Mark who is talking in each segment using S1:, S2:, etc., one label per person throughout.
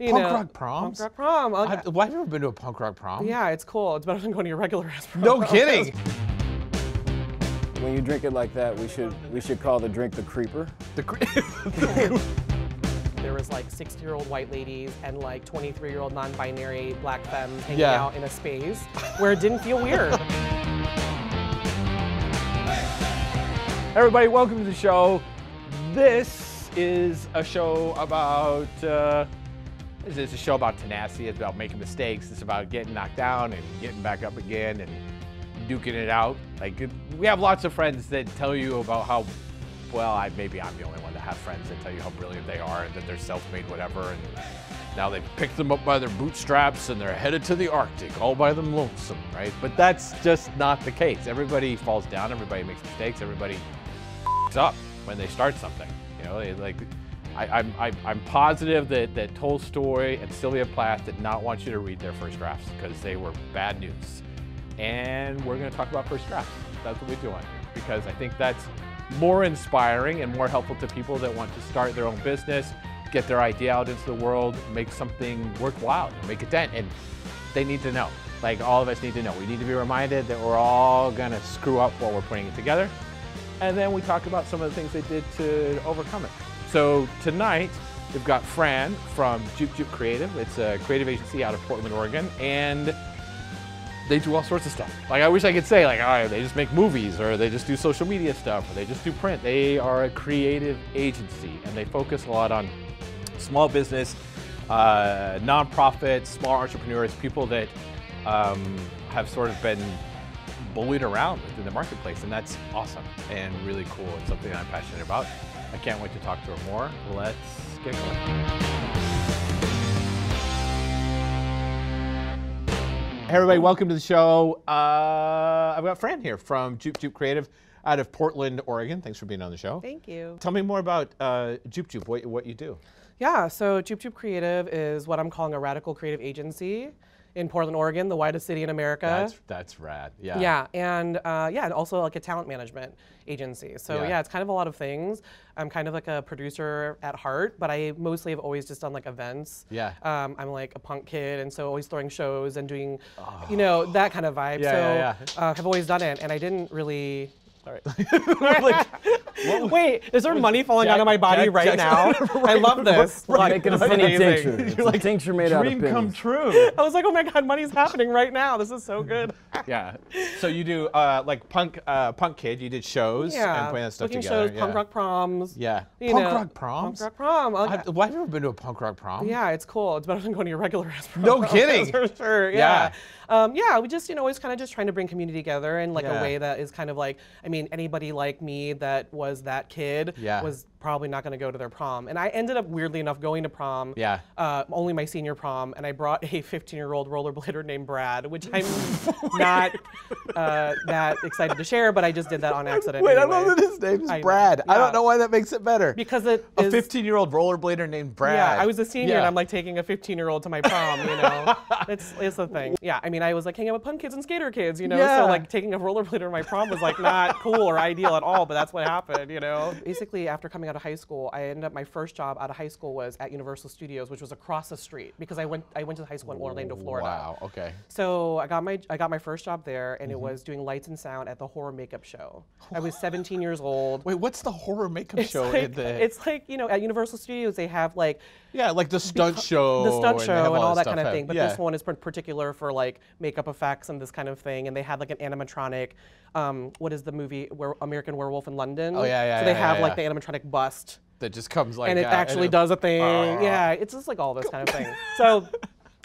S1: You
S2: Punk
S1: know,
S2: rock proms?
S1: Punk rock prom. I'll-
S2: I've, well, I've never been to a punk rock prom.
S1: yeah, it's cool. It's better than going to your regular ass prom.
S2: No kidding.
S3: When you drink it like that, we should we should call the drink the creeper.
S2: The cre-
S1: There was like 60 year old white ladies and like 23 year old non binary black femmes hanging
S2: Yeah.
S1: out in a space where it didn't feel weird.
S3: Everybody, welcome to the show. This is a show about. Uh,
S2: Is a show about tenacity. It's about making mistakes. It's about getting knocked down and getting back up again and duking it out. Like we have lots of friends that tell you about how, well, I, maybe I'm the only one that have friends that tell you how brilliant they are and that they're self-made, whatever. And now they picked them up by their bootstraps and they're headed to the Arctic all by them lonesome, right? But that's just not the case. Everybody falls down. Everybody makes mistakes. Everybody up when they start something. You know, like I, I'm positive that, that Tolstoy and Sylvia Plath did not want you to read their first drafts because they were bad news. And we're going to talk about first drafts. That's what we do on here because I think that's more inspiring and more helpful to people that want to start their own business, get their idea out into the world, make something worthwhile, make a dent. And they need to know. Like all of us need to know. We need to be reminded that we're all going to screw up while we're putting it together. And then we talk about some of the things they did to overcome it. So tonight, we've got Fran from Joop Joop Creative. It's a creative agency out of Portland, Oregon. And they do all sorts of stuff. Like I wish I could say like, all right, they just make movies or they just do social media stuff or they just do print. They are a creative agency and they focus a lot on small business, uh, nonprofits, small entrepreneurs, people that um, have sort of been bullied around within the marketplace, and that's awesome and really cool and something I'm passionate about. I can't wait to talk to her more. Let's get going. Hey everybody, welcome to the show. Uh, I've got Fran here from Joop Joop Creative out of Portland, Oregon. Thanks for being on the show.
S1: Thank you.
S2: Tell me more about uh, Joop Joop, what, what you do.
S1: Yeah, so Joop Joop Creative is what I'm calling a radical creative agency in Portland, Oregon, the whitest city in America.
S2: That's that's rad. Yeah.
S1: Yeah, and uh, yeah, and also like a talent management agency. So
S2: Yeah.
S1: yeah. it's kind of a lot of things. I'm kind of like a producer at heart, but I mostly have always just done like events.
S2: Yeah.
S1: Um, I'm like a punk kid, and so always throwing shows and doing, you know, that kind of vibe.
S2: Yeah,
S1: so
S2: yeah,
S1: Uh, I've always done it, and I didn't really.
S2: All right.
S1: Wait, is there money falling
S2: Jack-
S1: out of my body
S2: Jack-
S1: right
S2: Jackson-
S1: now? I love this. Look,
S3: Making a penny
S1: amazing.
S3: tincture. It's a tincture made out of
S2: Dream come true.
S1: I was like, oh my god, money's happening right now. This is so good.
S2: yeah. So you do uh, like punk uh, punk kid. You did shows
S1: Yeah,
S2: and putting that stuff
S1: booking
S2: together.
S1: shows,
S2: yeah.
S1: punk rock proms.
S2: Yeah.
S1: you
S2: punk
S1: know,
S2: rock proms.
S1: Punk rock prom.
S2: I've, well, I've never been to a punk rock prom.
S1: Yeah, it's cool. It's better than going to your regular ass prom.
S2: No kidding.
S1: For sure.
S2: Yeah.
S1: Yeah. Um, yeah, we just, you know, always kind of just trying to bring community together in like
S2: Yeah.
S1: a way that is kind of like, I mean, anybody like me that was that kid
S2: Yeah.
S1: was probably not going to go to their prom. And I ended up weirdly enough going to prom.
S2: Yeah.
S1: Uh, only my senior prom, and I brought a 15-year-old rollerblader named Brad, which I'm not uh, that excited to share, but I just did that on accident.
S2: Wait,
S1: anyway.
S2: I love that his name's
S1: I know.
S2: Brad. I don't know why that makes it better.
S1: Because it
S2: a
S1: is-
S2: 15-year-old rollerblader named Brad.
S1: Yeah, I was a senior and I'm like taking a 15 year old to my prom, you know? it's, it's the thing. Yeah, I mean, I was like hanging out with punk kids and skater kids, you know?
S2: Yeah.
S1: So like taking a rollerblader to my prom was like not cool or ideal at all, but that's what happened, you know? Basically, after coming out of high school, I ended up, my first job out of high school was at Universal Studios, which was across the street because I went, I went to high school in Orlando, Florida.
S2: Wow. Okay.
S1: So I got my I got my first job there, and
S2: Mm-hmm.
S1: it was doing lights and sound at the horror makeup show. I was 17 years old.
S2: Wait, what's the horror makeup
S1: It's
S2: show
S1: like,
S2: in the?
S1: it's like you know at Universal Studios they have like
S2: yeah, like the stunt show.
S1: the stunt
S2: and
S1: show and all
S2: this
S1: that kind of thing. But
S2: yeah.
S1: this one is particular for like makeup effects and this kind of thing. And they had like an animatronic. Um, what is the movie where American Werewolf in London?
S2: Oh, yeah, yeah,
S1: So they
S2: yeah,
S1: have
S2: yeah,
S1: like the animatronic bust,
S2: that just comes like
S1: and it actually
S2: it-
S1: does a thing.
S2: Ah.
S1: yeah, it's just like all this kind of thing. So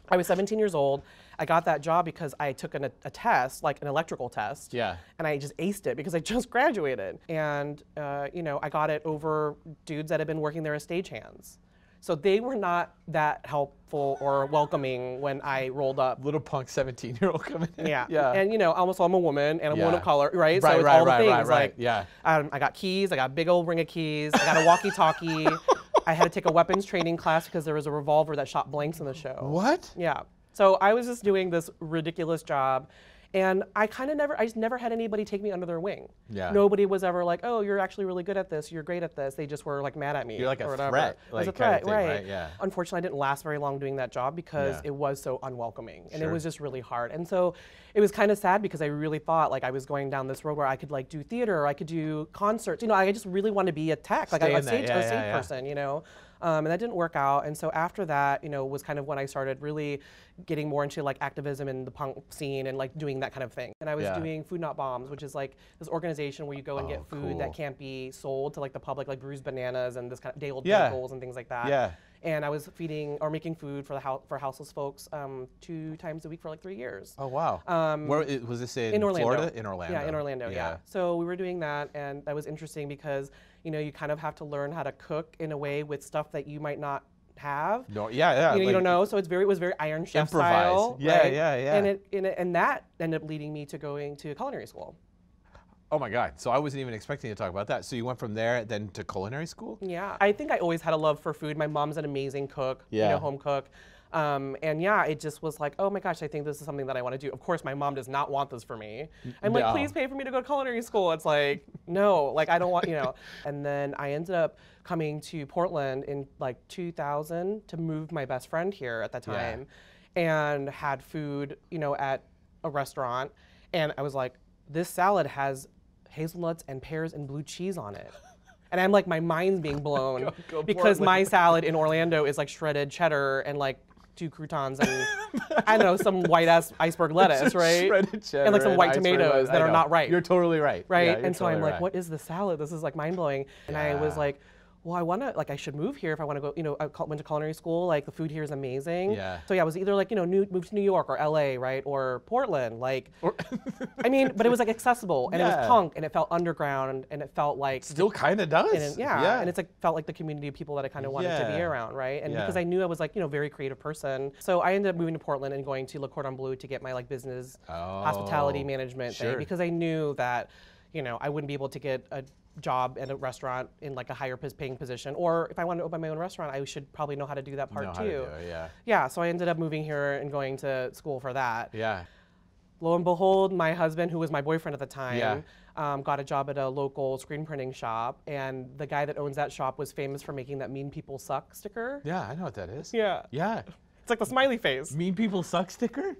S1: I was 17 years old. I got that job because I took an, a test, like an electrical test.
S2: Yeah.
S1: And I just aced it because I just graduated. And, uh, you know, I got it over dudes that had been working there as stagehands. So they were not that helpful or welcoming when I rolled up.
S2: Little punk 17-year-old coming in.
S1: Yeah.
S2: Yeah.
S1: And, you know, almost all I'm a woman and a woman
S2: Yeah.
S1: of color, right?
S2: Right,
S1: so it's
S2: right,
S1: all the
S2: right,
S1: things.
S2: right.
S1: Like,
S2: Yeah.
S1: um, I got keys. I got a big old ring of keys. I got a walkie-talkie. I had to take a weapons training class because there was a revolver that shot blanks in the show.
S2: what?
S1: Yeah. So I was just doing this ridiculous job. And I kind of never, I just never had anybody take me under their wing.
S2: Yeah.
S1: Nobody was ever like, oh, you're actually really good at this. You're great at this. They just were like mad at me.
S2: You're like a
S1: whatever.
S2: threat,
S1: I was
S2: like,
S1: a
S2: kind of
S1: threat,
S2: thing,
S1: right.
S2: right? Yeah.
S1: Unfortunately, I didn't last very long doing that job because
S2: Yeah.
S1: it was so unwelcoming and
S2: Sure.
S1: it was just really hard. And so it was kind of sad because I really thought like I was going down this road where I could like do theater, or I could do concerts. You know, I just really want to be a tech, like
S2: Stay
S1: a, a
S2: that,
S1: stage,
S2: yeah,
S1: a stage
S2: yeah.
S1: person, you know. Um, and that didn't work out. And so after that, you know, was kind of when I started really getting more into like activism in the punk scene and like doing that kind of thing. And I was
S2: Yeah.
S1: doing Food Not Bombs, which is like this organization where you go and
S2: Oh,
S1: get food
S2: cool.
S1: that can't be sold to like the public, like bruised bananas and this kind of day old
S2: Yeah.
S1: pickles and things like that.
S2: Yeah.
S1: And I was feeding or making food for the house for houseless folks um, two times a week for like three years.
S2: Oh wow.
S1: Um,
S2: Where was this in,
S1: in Orlando.
S2: Florida? In Orlando.
S1: Yeah, in Orlando. Yeah. So we were doing that, and that was interesting because you know you kind of have to learn how to cook in a way with stuff that you might not have.
S2: No, yeah, yeah.
S1: you know, you don't know. So it's very, it was very Iron Chef
S2: Improvise.
S1: style.
S2: Yeah,
S1: right?
S2: yeah, yeah.
S1: And it, and it, and that ended up leading me to going to culinary school.
S2: Oh my God. So I wasn't even expecting to talk about that. So you went from there then to culinary school?
S1: Yeah, I think I always had a love for food. My mom's an amazing cook, you
S2: Yeah.
S1: know, home cook. Um, and yeah, it just was like, oh my gosh, I think this is something that I want to do. Of course, my mom does not want this for me. I'm
S2: No.
S1: like, please pay for me to go to culinary school. It's like, no, like I don't want, you know. And then I ended up coming to Portland in like 2000 to move my best friend here at that
S2: Yeah.
S1: time, and had food, you know, at a restaurant, and I was like, this salad has hazelnuts and pears and blue cheese on it. And I'm like, my mind's being blown
S2: go
S1: because my salad in Orlando is like shredded cheddar and like two croutons and I don't know some white ass iceberg lettuce, right? And like some white tomatoes that are not right.
S2: You're totally right.
S1: right?
S2: Yeah,
S1: and so I'm like,
S2: right.
S1: what is this salad? This is like mind blowing. And I was like, well, I want to like I should move here if I want to go. You know, I went to culinary school. Like the food here is amazing.
S2: Yeah.
S1: So yeah, I was either like you know new, move to New York or L.A. right or Portland. Like, I mean, but it was like accessible and it was punk and it felt underground and it felt like
S2: Still kind of does.
S1: and it- yeah, and it's like felt like the community of people that I kind of wanted to be around, right? And
S2: Yeah.
S1: because I knew I was like you know very creative person, so I ended up moving to Portland and going to Le Cordon Bleu to get my like business hospitality
S2: Oh,
S1: management
S2: sure.
S1: thing because I knew that you know I wouldn't be able to get a job at a restaurant in like a higher paying position, or if I wanted to open my own restaurant, I should probably know how to do that part
S2: know
S1: too.
S2: how to do it, yeah.
S1: Yeah, so I ended up moving here and going to school for that
S2: yeah.
S1: lo and behold, my husband, who was my boyfriend at the time,
S2: Yeah.
S1: um, got a job at a local screen printing shop, and the guy that owns that shop was famous for making that "Mean People Suck" sticker.
S2: Yeah, I know what that is.
S1: Yeah,
S2: Yeah.
S1: it's like the smiley face.
S2: Mean people suck sticker?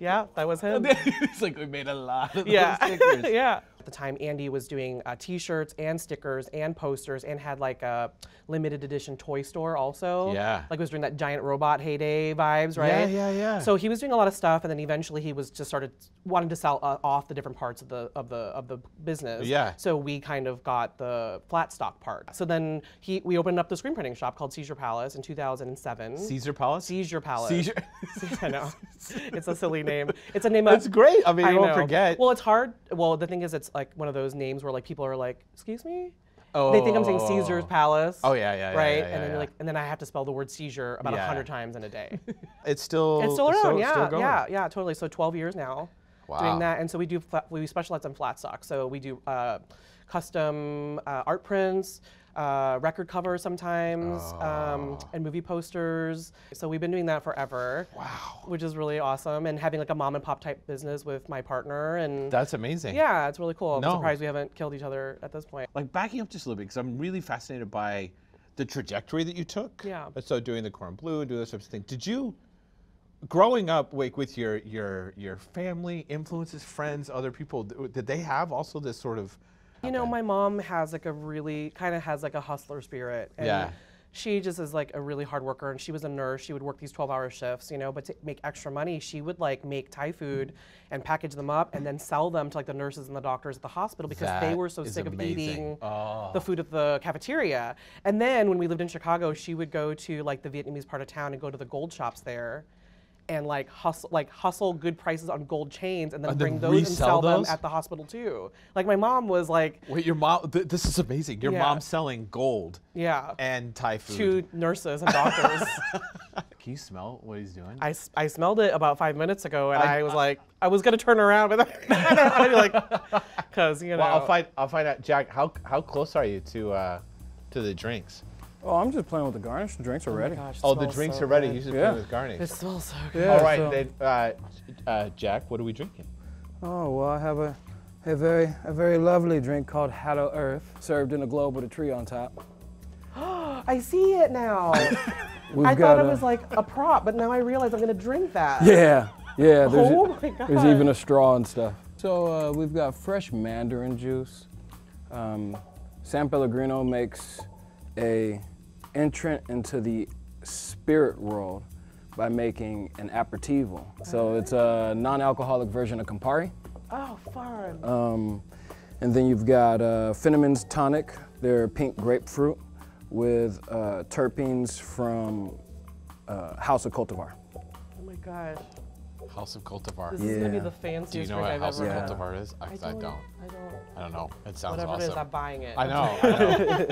S1: Yeah, that was him.
S2: it's like we made a lot of
S1: yeah,
S2: those stickers.
S1: yeah. The time, Andy was doing uh, T-shirts and stickers and posters, and had like a limited edition toy store also.
S2: Yeah.
S1: like it was during that giant robot heyday vibes, right?
S2: Yeah, yeah, yeah.
S1: So he was doing a lot of stuff, and then eventually he was just started wanting to sell uh, off the different parts of the of the of the business.
S2: Yeah.
S1: So we kind of got the flat stock part. So then he we opened up the screen printing shop called Seizure Palace in 2007.
S2: Caesar Palace?
S1: Seizure Palace.
S2: Seizure.
S1: I know. it's a silly name. It's a name of.
S2: That's great. I mean,
S1: I
S2: you won't
S1: know.
S2: forget.
S1: Well, it's hard. Well, the thing is, it's like one of those names where like people are like, "Excuse me." Oh. They think I'm saying Caesar's
S2: Oh.
S1: Palace.
S2: Oh, yeah, yeah, yeah,
S1: Right,
S2: yeah,
S1: and then
S2: yeah.
S1: like, and then I have to spell the word seizure about a
S2: Yeah.
S1: hundred times in a day.
S2: It's still
S1: It's still around,
S2: so-
S1: yeah,
S2: still
S1: yeah, yeah, totally. So 12 years now
S2: Wow.
S1: doing that, and so we do flat, we specialize in flat stock. So we do uh, custom uh, art prints, uh, record covers sometimes, um, and movie posters. So we've been doing that forever.
S2: Wow.
S1: Which is really awesome, and having like a mom and pop type business with my partner, and
S2: That's amazing.
S1: yeah, it's really cool.
S2: No.
S1: I'm surprised we haven't killed each other at this point.
S2: Like backing up just a little bit, because I'm really fascinated by the trajectory that you took.
S1: Yeah.
S2: So doing the Cordon Bleu, and doing those types of things. Did you, growing up, like with your your your family, influences, friends, other people, did they have also this sort of?
S1: You know, my mom has like a really kind of has like a hustler spirit. And
S2: Yeah.
S1: She just is like a really hard worker, and she was a nurse. She would work these 12-hour shifts, you know. But to make extra money, she would like make Thai food and package them up, and then sell them to like the nurses and the doctors at the hospital because they were so sick of eating
S2: Oh.
S1: the food at the cafeteria. And then when we lived in Chicago, she would go to like the Vietnamese part of town and go to the gold shops there. And like hustle, like hustle good prices on gold chains, and then
S2: And then
S1: bring those and sell
S2: those?
S1: them at the hospital too. Like my mom was like,
S2: Wait, your mom? Th- this is amazing. Your
S1: Yeah.
S2: mom's selling gold
S1: yeah,
S2: and Thai food.
S1: to nurses and doctors.
S2: Can you smell what he's doing?
S1: I, I smelled it about five minutes ago, and
S2: I-
S1: I, was like, I was gonna turn around, but I to be like, because you know.
S2: well, I'll find I'll find out. Jack, how how close are you to uh, to the drinks?
S4: Oh, I'm just playing with the garnish. The drinks are ready.
S1: Gosh,
S2: Oh, the drinks
S1: so
S2: are ready.
S1: good.
S2: He's just
S4: Yeah.
S2: playing with garnish.
S1: It smells so good.
S4: Yeah,
S2: All right,
S4: so-
S2: then, uh, uh, Jack, what are we drinking?
S4: Oh, well, I have a, a very a very lovely drink called Hollow Earth, served in a globe with a tree on top.
S1: I see it now.
S4: We've
S1: I
S4: got
S1: thought it was like a prop, but now I realize I'm gonna drink that.
S4: Yeah, yeah. There's,
S1: Oh my
S4: there's even a straw and stuff. So uh, we've got fresh mandarin juice. Um, San Pellegrino makes a entrant into the spirit world by making an aperitivo. So it's a non-alcoholic version of Campari.
S1: Oh, fun.
S4: Um, and then you've got uh, Fentimans Tonic. They're pink grapefruit with uh, terpenes from uh, House of Cultivar.
S1: oh my gosh.
S5: House of Cultivar.
S1: This is gonna be
S4: Yeah.
S1: the
S5: Do
S1: fanciest
S5: you know
S1: drink
S5: what
S1: I've
S5: House of
S1: had.
S5: Cultivar is? I, I don't.
S1: I don't.
S5: I don't know. It sounds
S1: Whatever
S5: awesome.
S1: it is, I'm buying it.
S5: I know. I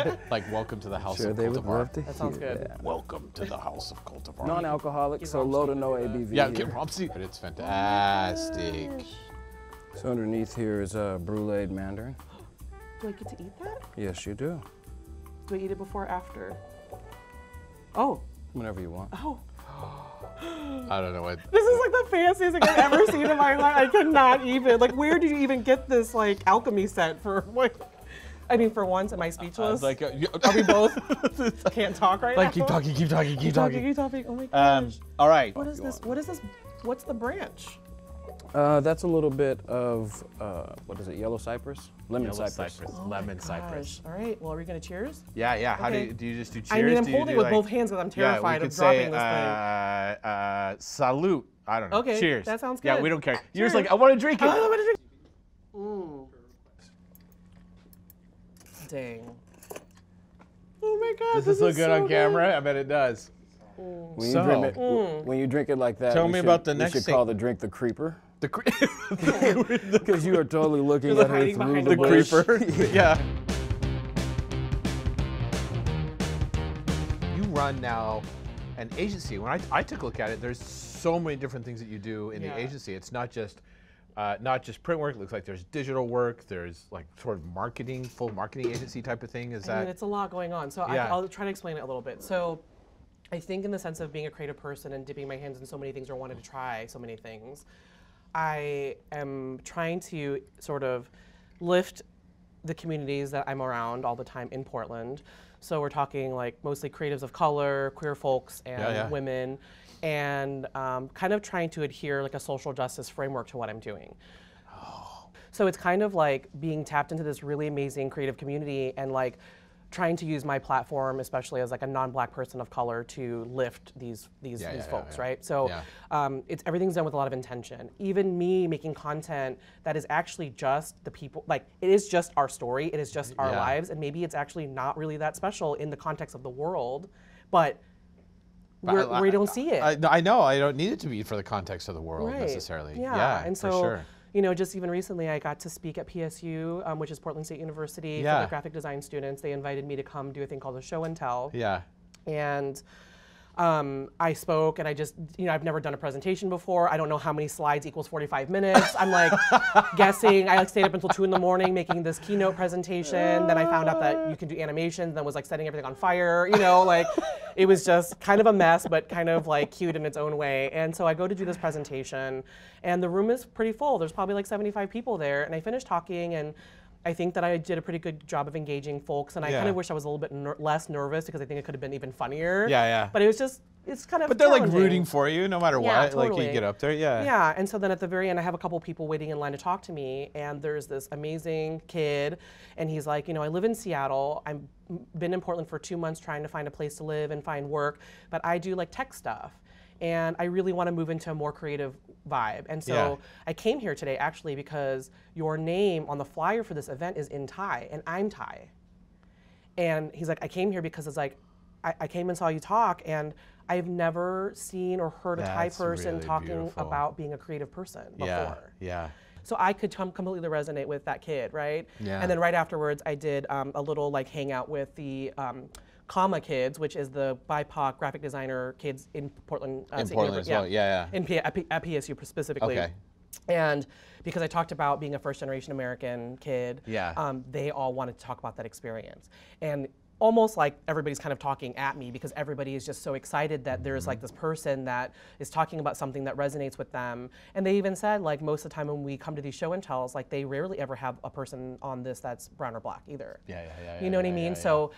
S5: know. like, welcome to the House
S4: Sure,
S5: of
S4: they would
S5: Cultivar.
S4: love to
S1: That sounds good.
S4: that.
S5: Welcome to the House of Cultivar.
S4: Non-alcoholic, so low to no
S1: doing that.
S4: ABV.
S5: Yeah,
S4: here.
S5: get Romsey. But it's fantastic.
S4: Oh so underneath here is uh, a bruleed mandarin.
S1: Do I get to eat that?
S4: Yes, you do.
S1: Do I eat it before or after? Oh,
S4: Whenever you want.
S1: oh.
S5: I don't know what.
S1: This is like the fanciest thing I've ever seen in my life. I cannot even. Like, where did you even get this like alchemy set for? Like, I mean, for once, am I speechless?
S5: like, uh, you-
S1: Are we both can't talk right
S5: like,
S1: now?
S5: keep talking, keep talking, keep
S1: Keep talking,
S5: talking.
S1: keep talking. Oh my gosh.
S5: Um, all right.
S1: what is this? What is this? What's the branch?
S4: Uh, that's a little bit of uh, what is it? Yellow cypress, lemon
S2: Yellow
S4: cypress.
S2: cypress,
S1: Oh
S2: lemon cypress.
S1: All right. Well, are we gonna cheers?
S2: Yeah, yeah. How do you do? You just do cheers?
S1: I mean, I'm
S2: Do
S1: holding
S2: do,
S1: with
S2: like-
S1: both hands because I'm terrified
S2: could
S1: of dropping
S2: say,
S1: this
S2: uh, uh, salute. I don't know.
S1: Okay,
S2: Cheers.
S1: that sounds good.
S2: Yeah, we don't care. You're just like, I want to drink it.
S1: thing. Oh, I'm gonna drink. Mm. Dang. Oh my god.
S2: Does this look
S1: is
S2: good
S1: so
S2: on camera? I bet it does.
S4: When you,
S5: So-
S4: drink it,
S1: Mm.
S4: when you drink it like that,
S5: Tell
S4: we
S5: me
S4: should-
S5: about the
S4: we
S5: next
S4: should call the drink the creeper
S2: The, cre-
S4: because you are totally looking at her through the,
S1: the
S4: bush.
S2: creeper. yeah. You run now an agency. When I, I took a look at it, there's so many different things that you do in
S1: Yeah.
S2: the agency. It's not just uh, not just print work. It looks like there's digital work. There's like sort of marketing, full marketing agency type of thing. Is
S1: I mean, it's a lot going on. So
S2: Yeah.
S1: I, I'll try to explain it a little bit. So I think in the sense of being a creative person and dipping my hands in so many things or wanting to try so many things, I am trying to sort of lift the communities that I'm around all the time in Portland. So we're talking like mostly creatives of color, queer folks, and
S5: yeah.
S1: women, and um, kind of trying to adhere like a social justice framework to what I'm doing. So it's kind of like being tapped into this really amazing creative community and like trying to use my platform, especially as like a non-black person of color, to lift these these,
S5: Yeah,
S1: these
S5: yeah,
S1: folks,
S5: yeah.
S1: right? So um, it's everything's done with a lot of intention. Even me making content that is actually just the people, like it is just our story, it is just our lives, and maybe it's actually not really that special in the context of the world, but. We're,
S5: I-
S1: we don't see it.
S5: I, I know. I don't need it to be for the context of the world
S1: Right.
S5: necessarily.
S1: Yeah, and
S5: for
S1: so
S5: sure.
S1: You know, just even recently, I got to speak at PSU, um, which is Portland State University, for
S5: Yeah.
S1: the graphic design students. They invited me to come do a thing called a show and tell,
S5: Yeah.
S1: and um, I spoke, and I just, you know, I've never done a presentation before. I don't know how many slides equals 45 minutes. I'm like guessing. I like stayed up until two in the morning making this keynote presentation. Then I found out that you can do animations. Then was like setting everything on fire. You know, like it was just kind of a mess, but kind of like cute in its own way. And so I go to do this presentation, and the room is pretty full. There's probably like 75 people there, and I finished talking and. I think that I did a pretty good job of engaging folks, and I kind of wish I was a little bit ner- less nervous because I think it could have been even funnier.
S5: Yeah, yeah.
S1: But it was just, it's kind of.
S5: But they're like rooting for you no matter
S1: Yeah,
S5: what. Like you get up there. Yeah.
S1: Yeah, and so then at the very end, I have a couple people waiting in line to talk to me, and there's this amazing kid, and he's like, you know, I live in Seattle. I've been in Portland for two months trying to find a place to live and find work, but I do like tech stuff. And I really want to move into a more creative vibe. And so
S5: Yeah.
S1: I came here today actually because your name on the flyer for this event is in Thai, and I'm Thai. And he's like, I came here because it's like, I, I came and saw you talk, and I've never seen or heard a Thai person
S5: really
S1: talking
S5: beautiful.
S1: about being a creative person before.
S5: Yeah. Yeah.
S1: So I could com- completely resonate with that kid, right?
S5: Yeah.
S1: And then right afterwards, I did um, a little like hangout with the um, Comma Kids, which is the BIPOC graphic designer kids in Portland. Uh,
S5: In Portland as well, yeah, yeah.
S1: In P- at, P- at PSU specifically.
S5: Okay.
S1: And because I talked about being a first generation American kid,
S2: Yeah.
S1: um, they all wanted to talk about that experience. And almost like everybody's kind of talking at me because everybody is just so excited that there's
S2: Mm-hmm.
S1: like this person that is talking about something that resonates with them. And they even said like most of the time when we come to these show and tells, like they rarely ever have a person on this that's brown or black either.
S2: Yeah, yeah, yeah,
S1: You
S2: yeah,
S1: know what I mean?
S2: yeah, yeah.
S1: So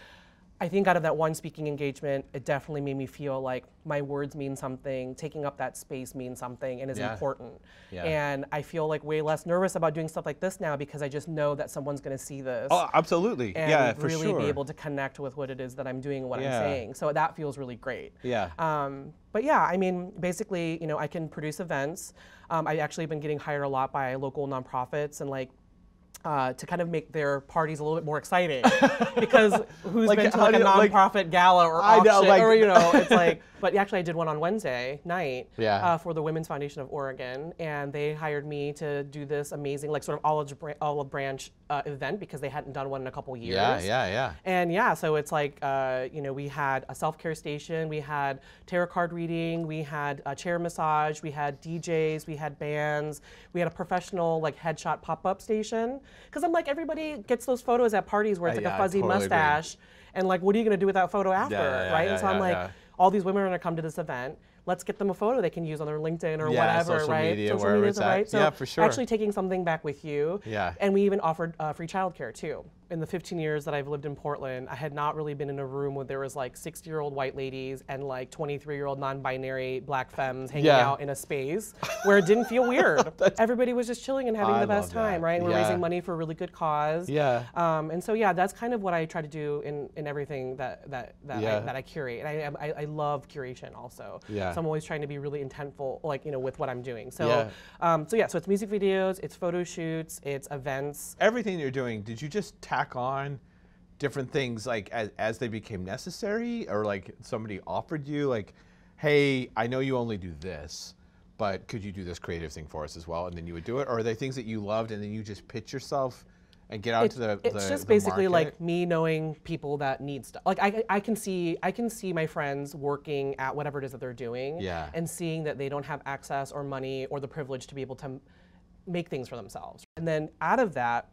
S1: I think out of that one speaking engagement, it definitely made me feel like my words mean something, taking up that space means something and is
S2: Yeah.
S1: important.
S2: Yeah.
S1: And I feel like way less nervous about doing stuff like this now because I just know that someone's going to see this
S5: Oh, absolutely.
S1: and
S5: yeah, for
S1: really
S5: sure.
S1: be able to connect with what it is that I'm doing and what
S5: Yeah.
S1: I'm saying. So that feels really great.
S5: Yeah.
S1: Um, but yeah, I mean, basically, you know, I can produce events. Um, I actually been getting hired a lot by local nonprofits and like. Uh, to kind of make their parties a little bit more exciting, because who's
S5: Like,
S1: been to like a
S5: you- like-
S1: nonprofit gala or
S5: I
S1: auction,
S5: know, like-
S1: or you know, it's like. But actually, I did one on Wednesday night
S2: Yeah.
S1: uh, for the Women's Foundation of Oregon, and they hired me to do this amazing, like, sort of olive, olive branch uh, event because they hadn't done one in a couple years.
S2: Yeah, yeah, yeah.
S1: And yeah, so it's like, uh, you know, we had a self care station, we had tarot card reading, we had a chair massage, we had DJs, we had bands, we had a professional like headshot pop up station. Because I'm like, everybody gets those photos at parties where it's
S2: Uh,
S1: like
S2: yeah,
S1: a fuzzy
S2: totally agree.
S1: mustache. And like, what are you gonna do with that photo after,
S2: yeah,
S1: right? and so I'm like. All these women are gonna come to this event. Let's get them a photo they can use on their LinkedIn or
S2: Yeah,
S1: whatever,
S2: social
S1: right?
S2: media, wherever
S1: media,
S2: it's at.
S1: right? So
S2: Yeah, for sure.
S1: actually taking something back with you.
S2: Yeah.
S1: And we even offered uh, free childcare too. In the 15 years that I've lived in Portland, I had not really been in a room where there was like 60-year-old white ladies and like 23-year-old non-binary black femmes hanging
S2: Yeah.
S1: out in a space where it didn't feel weird. Everybody was just chilling and having
S2: I
S1: the best
S2: love that.
S1: time, right? And we're raising money for a really good cause.
S2: Yeah.
S1: Um, and so yeah, that's kind of what I try to do in, in everything that that that,
S2: Yeah.
S1: I, that I curate. And I, I I love curation also.
S2: Yeah.
S1: So I'm always trying to be really intentful, like you know, with what I'm doing. So
S2: Yeah.
S1: um, so yeah, so it's music videos, it's photo shoots, it's events.
S5: Everything you're doing, did you just tack on different things like as, as they became necessary, or like somebody offered you like, hey, I know you only do this, but could you do this creative thing for us as well? And then you would do it, or are they things that you loved and then you just pitch yourself and get out
S1: It-
S5: to the
S1: it's
S5: the-
S1: just
S5: the
S1: basically
S5: market?
S1: like me knowing people that need stuff. Like I, I can see I can see my friends working at whatever it is that they're doing,
S2: Yeah.
S1: and seeing that they don't have access or money or the privilege to be able to make things for themselves. And then out of that,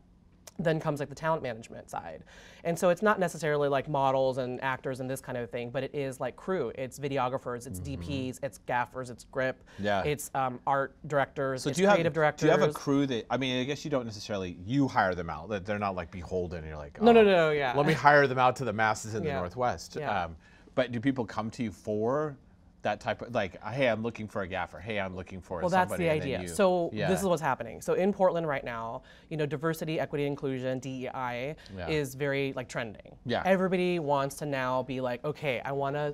S1: then comes like the talent management side. And so it's not necessarily like models and actors and this kind of thing, but it is like crew. It's videographers, it's DPs, it's gaffers, it's grip,
S5: Mm-hmm. Yeah.
S1: it's um, art directors,
S5: So
S1: it's
S5: do you have
S1: creative directors.
S5: do you have a crew that I mean I guess you don't necessarily you hire them out that they're not like beholden and you're like
S1: No, no,
S5: "Oh,
S1: no, no, yeah.
S5: let me hire them out to the masses in
S1: Yeah.
S5: the northwest
S1: Yeah.
S5: um, but do people come to you for that type of like hey I'm looking for a gaffer hey I'm looking for
S1: Well, that's
S5: somebody
S1: the idea.
S5: you-
S1: so
S5: yeah.
S1: this is what's happening. So in Portland right now, you know, diversity, equity, inclusion (DEI)
S5: Yeah.
S1: is very like trending.
S5: Yeah.
S1: Everybody wants to now be like, okay, I want to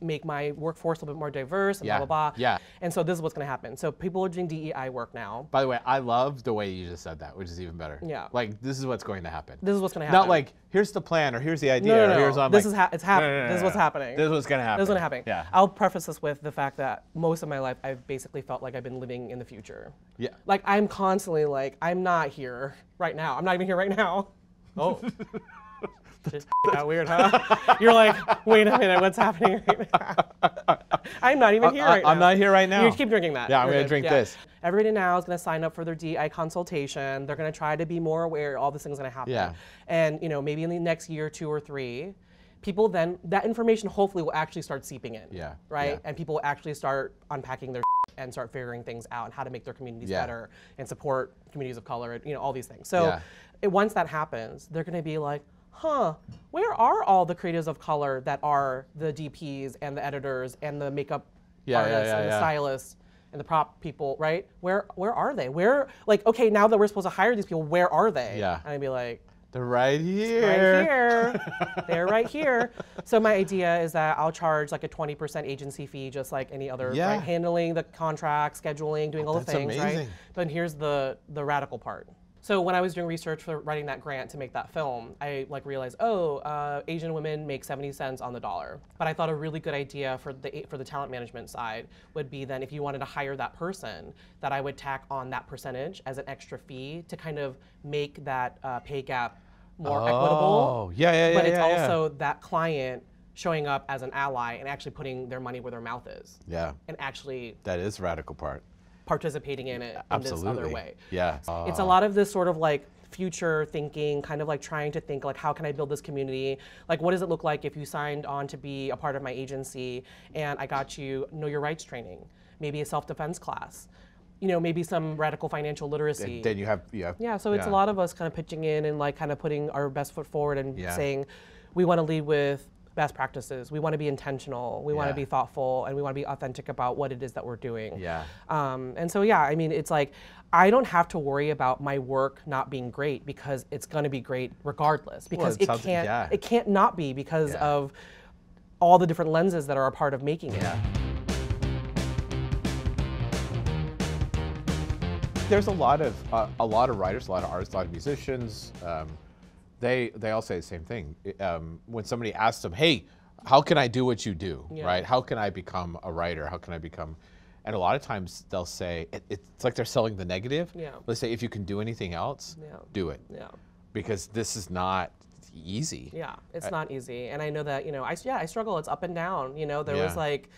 S1: make my workforce a little bit more diverse and
S2: Yeah.
S1: blah blah blah.
S2: Yeah.
S1: And so this is what's going to happen. So people are doing DEI work now.
S2: By the way, I love the way you just said that, which is even better.
S1: Yeah.
S2: Like this is what's going to happen.
S1: This is what's going to happen.
S2: Not like here's the plan or here's the idea
S1: no, no,
S2: or
S1: no.
S2: here's what I'm
S1: this
S2: like,
S1: is ha- it's happening.
S5: no, no,
S1: this is
S5: no,
S1: what's happening.
S5: This is what's gonna happen.
S1: This is what's happening.
S5: Yeah.
S1: I'll preface this with the fact that most of my life I've basically felt like I've been living in the future.
S2: Yeah.
S1: Like I'm constantly like I'm not here right now. I'm not even here right now. Oh. Just got weird, huh? You're like, wait a minute, what's happening right now? I'm not even here
S5: I-
S1: right now.
S5: I'm not here right now.
S1: You keep drinking that.
S5: Yeah, I'm
S1: You're
S5: gonna
S1: good.
S5: drink this.
S1: Everybody now is going to sign up for their DI consultation. They're going to try to be more aware all this thing's going to happen.
S2: Yeah.
S1: And you know, maybe in the next year, two or three, people then that information hopefully will actually start seeping in.
S2: Yeah,
S1: Right.
S2: yeah.
S1: And people will actually start unpacking their and start figuring things out and how to make their communities
S2: Yeah.
S1: better and support communities of color. and, You know, all these things. So
S2: Yeah.
S1: it, once that happens, they're going to be like. Huh, where are all the creatives of color that are the DPs and the editors and the makeup
S2: Yeah, yeah,
S1: artists
S2: yeah,
S1: and the
S2: yeah.
S1: stylists and the prop people, right? Where where are they? Where like okay, now that we're supposed to hire these people, where are they?
S2: Yeah.
S1: And I'd be like,
S2: They're right here.
S1: right here. They're right here. So my idea is that I'll charge like a 20% agency fee, just like any other,
S2: Yeah.
S1: right? handling the contract, scheduling, doing oh, all the things, right?
S2: amazing.
S1: But here's the the radical part. So when I was doing research for writing that grant to make that film, I like realized, oh, uh, Asian women make 70 cents on the dollar. But I thought a really good idea for the for the talent management side would be then if you wanted to hire that person, that I would tack on that percentage as an extra fee to kind of make that uh, pay gap more equitable.
S2: Oh, yeah, yeah, yeah,
S1: But it's
S2: yeah, yeah.
S1: also that client showing up as an ally and actually putting their money where their mouth is,
S2: Yeah.
S1: and actually
S2: That is radical part.
S1: Participating in it in
S2: Absolutely.
S1: this other way.
S2: Yeah.
S1: It's a lot of this sort of like future thinking, kind of like trying to think like how can I build this community? Like what does it look like if you signed on to be a part of my agency and I got you know your rights training, maybe a self-defense class, you know, maybe some radical financial literacy.
S5: Then you have have
S1: Yeah, so it's a lot of us kind of pitching in and like kind of putting our best foot forward and
S5: Yeah.
S1: saying we want to lead with best practices. We want to be intentional. We want to be thoughtful and we want to be authentic about what it is that we're doing.
S5: Yeah.
S1: Um, and so yeah, I mean, it's like I don't have to worry about my work not being great because it's going to be great regardless because
S5: it
S1: it,
S5: sounds-
S1: can't
S5: yeah.
S1: it can't not be because
S5: Yeah.
S1: of all the different lenses that are a part of making it.
S5: there's a lot of uh, a lot of writers, a lot of artists, a lot of musicians. Um, they they all say the same thing. Um, when somebody asks them, "Hey, how can I do what you do?
S1: Yeah.
S5: Right? How can I become a writer? How can I become?" And a lot of times they'll say it, it's like they're selling the negative.
S1: Yeah.
S5: They say if you can do anything else,
S1: Yeah.
S5: do it
S1: Yeah.
S5: because this is not easy.
S1: Yeah, it's not easy, and I know that you know, I yeah, I struggle. It's up and down. You know, there was like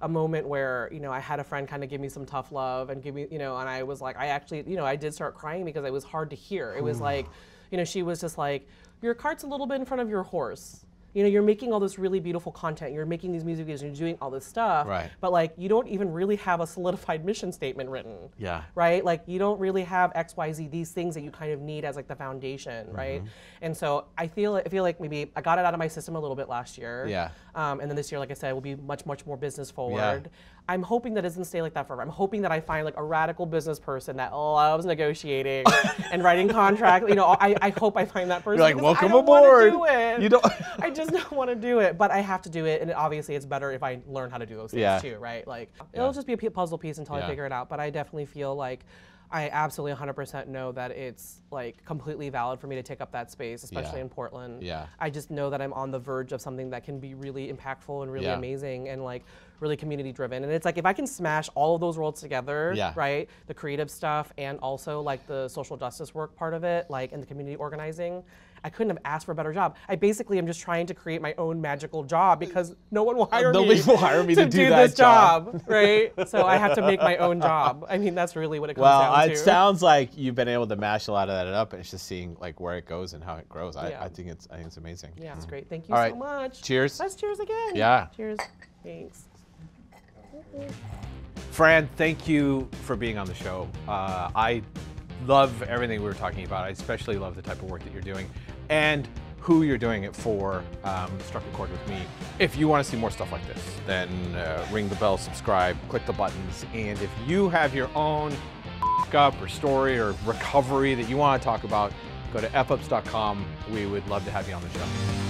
S1: a moment where you know I had a friend kind of give me some tough love and give me you know, and I was like, I actually you know I did start crying because it was hard to hear. It was like, you know, she was just like, your cart's a little bit in front of your horse. You know, you're making all this really beautiful content. You're making these music videos. You're doing all this stuff.
S5: Right.
S1: But like, you don't even really have a solidified mission statement written
S5: Yeah.
S1: right? Like you don't really have X, Y, Z, these things that you kind of need as like the foundation, right?
S5: Mm-hmm.
S1: And so I feel I feel like maybe I got it out of my system a little bit last year.
S5: Yeah.
S1: Um, and then this year, like I said, will be much, much more business forward. I'm hoping that it doesn't stay like that forever. I'm hoping that I find like a radical business person that loves negotiating and writing contracts. You know, I, I hope I find that person.
S5: like,
S1: because I
S5: "Welcome
S1: don't
S5: aboard."
S1: do it.
S5: You don't-
S1: I just don't want to do it, but I have to do it, and obviously it's better if I learn how to do those things
S5: Yeah.
S1: too, right? Like it'll just be a puzzle piece until
S5: Yeah.
S1: I figure it out. But I definitely feel like I absolutely 100% know that it's like completely valid for me to take up that space, especially
S5: Yeah.
S1: in Portland.
S5: Yeah.
S1: I just know that I'm on the verge of something that can be really impactful and really
S5: Yeah.
S1: amazing and like really community driven. And it's like if I can smash all of those worlds together,
S5: Yeah.
S1: right? The creative stuff and also like the social justice work part of it, like and the community organizing. I couldn't have asked for a better job. I basically am just trying to create my own magical job uh, because no one will uh, hire
S5: Nobody
S1: me
S5: will hire me to do that
S1: this
S5: job.
S1: job, right? So I have to make my own job. I mean, that's really what it comes
S5: Well,
S1: down
S5: it sounds like you've been able to mash a lot of that up, and it's just seeing like where it goes and how it grows. I,
S1: Yeah.
S5: I think it's I think it's amazing.
S1: yeah, it's mm. great. Thank you
S5: All
S1: so
S5: right.
S1: much.
S5: Cheers.
S1: Let's cheers again.
S5: Yeah.
S1: Cheers. Thanks.
S2: Fran, thank you for being on the show. Uh, I love everything we were talking about. I especially love the type of work that you're doing and who you're doing it for. Um, struck a chord with me. If you want to see more stuff like this, then uh, ring the bell, subscribe, click the buttons, and if you have your own up or story or recovery that you want to talk about, go to fups.com. We would love to have you on the show.